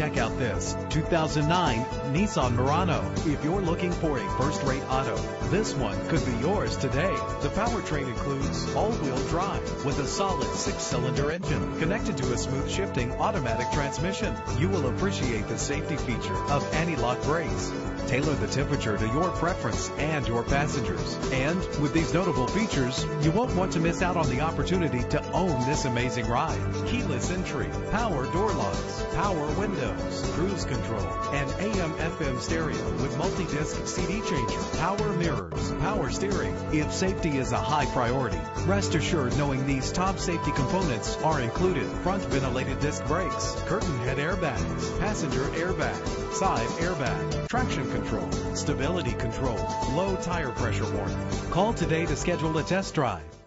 this 2009 Nissan Murano. If you're looking for a first-rate auto, this one could be yours today. The powertrain includes all-wheel drive with a solid six-cylinder engine connected to a smooth shifting automatic transmission. You will appreciate the safety feature of anti-lock brakes. Tailor the temperature to your preference and your passengers. And with these notable features, you won't want to miss out on the opportunity to own this amazing ride. Keyless entry, power door locks, power windows, cruise control, and AM FM stereo with multi-disc CD changer, power mirrors, power steering. If safety is a high priority, rest assured knowing these top safety components are included. Front ventilated disc brakes, curtain head airbags, passenger airbag, side airbag, traction control, stability control, low tire pressure warning. Call today to schedule a test drive.